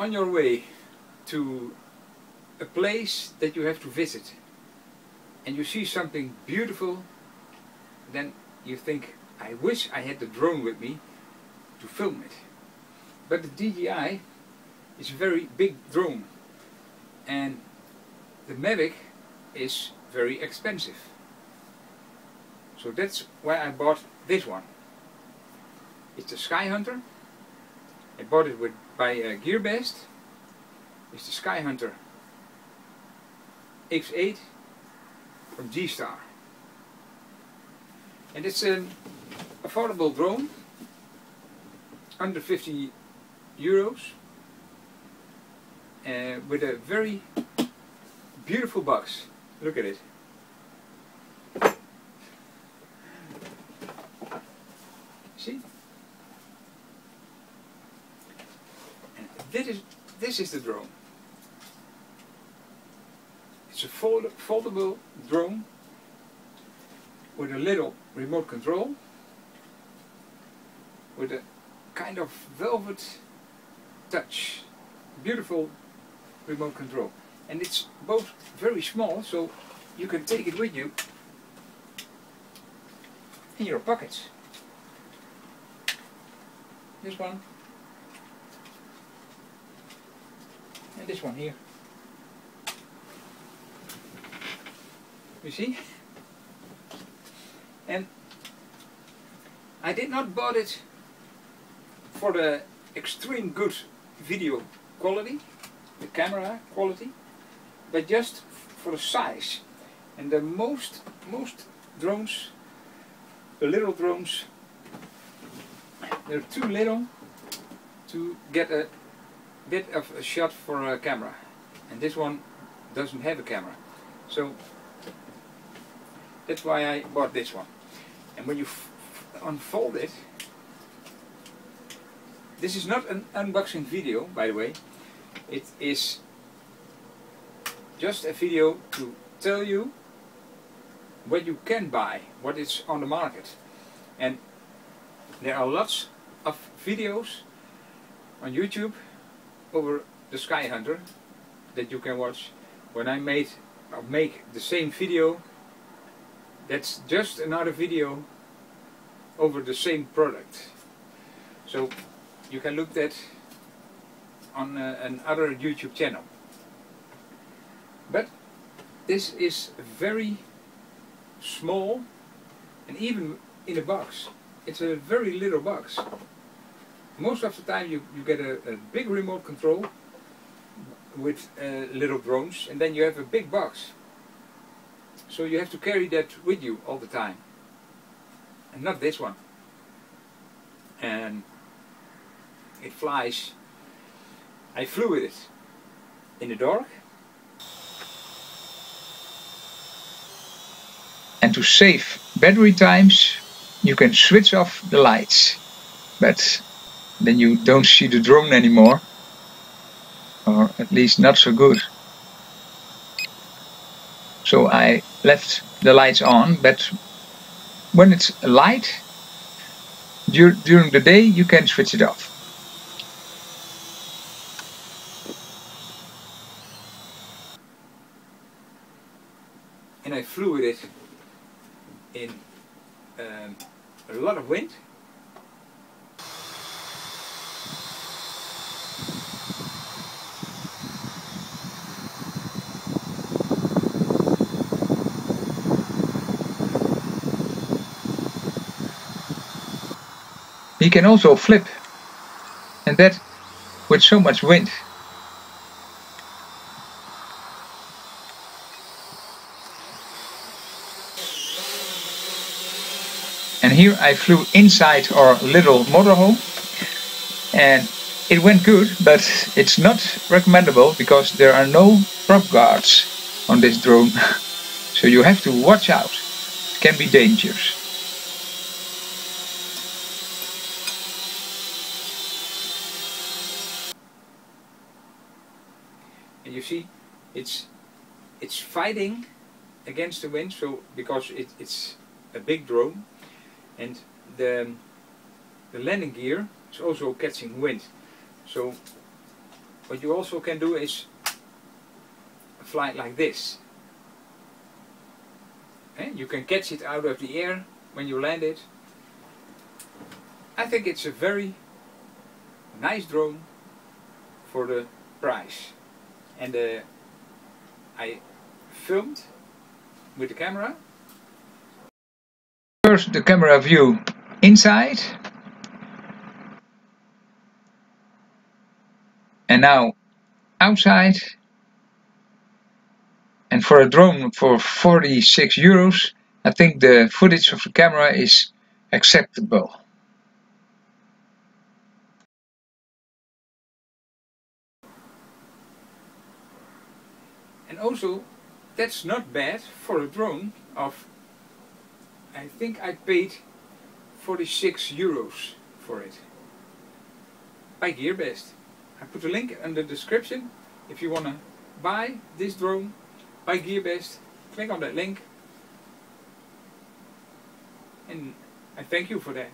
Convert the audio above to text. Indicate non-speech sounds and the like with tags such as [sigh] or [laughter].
on your way to a place that you have to visit and you see something beautiful, then you think, I wish I had the drone with me to film it. But the DJI is a very big drone and the Mavic is very expensive. So that's why I bought this one. It's the Skyhunter. I bought it with by uh, GearBest. is the Skyhunter X8 from Jie-Star. And it's an affordable drone, under 50 euros, uh, with a very beautiful box. Look at it. See? And this is this is the drone. It's a fold, foldable drone with a little remote control with a kind of velvet touch. Beautiful remote control. And it's both very small, so you can take it with you in your pockets. This one. And this one here. You see? And I did not bought it for the extreme good video quality, the camera quality, but just for the size. And the most most drones, the little drones, they're too little to get a bit of a shot for a camera. And this one doesn't have a camera. So that's why I bought this one. And when you unfold it, this is not an unboxing video, by the way. It is just a video to tell you what you can buy, what is on the market. And there are lots of videos on YouTube over the Skyhunter that you can watch. When I made or make the same video, that's just another video over the same product. So you can look that on uh, another YouTube channel. But this is very small and even in a box. It's a very little box. Most of the time you, you get a, a big remote control with uh, little drones and then you have a big box. So you have to carry that with you all the time. And not this one. And it flies. I flew with it in the dark. And to save battery times, you can switch off the lights. But then you don't see the drone anymore. Or at least not so good. So I left the lights on, but when it's light, dur during the day you can switch it off. And I flew with it in um, a lot of wind. He can also flip and that with so much wind. And here I flew inside our little motorhome and it went good, but it's not recommendable because there are no prop guards on this drone. [laughs] so you have to watch out. It can be dangerous. And you see, it's it's fighting against the wind, so because it, it's a big drone, and the the landing gear is also catching wind. So what you also can do is fly like this. And you can catch it out of the air when you land it. I think it's a very nice drone for the price. And uh, I filmed with the camera. First the camera view inside. And now outside. And for a drone for 46 euros, I think the footage of the camera is acceptable. Also, that's not bad for a drone of, I think I paid 46 euros for it. By GearBest. I put a link in the description if you want to buy this drone by GearBest. Click on that link. And I thank you for that.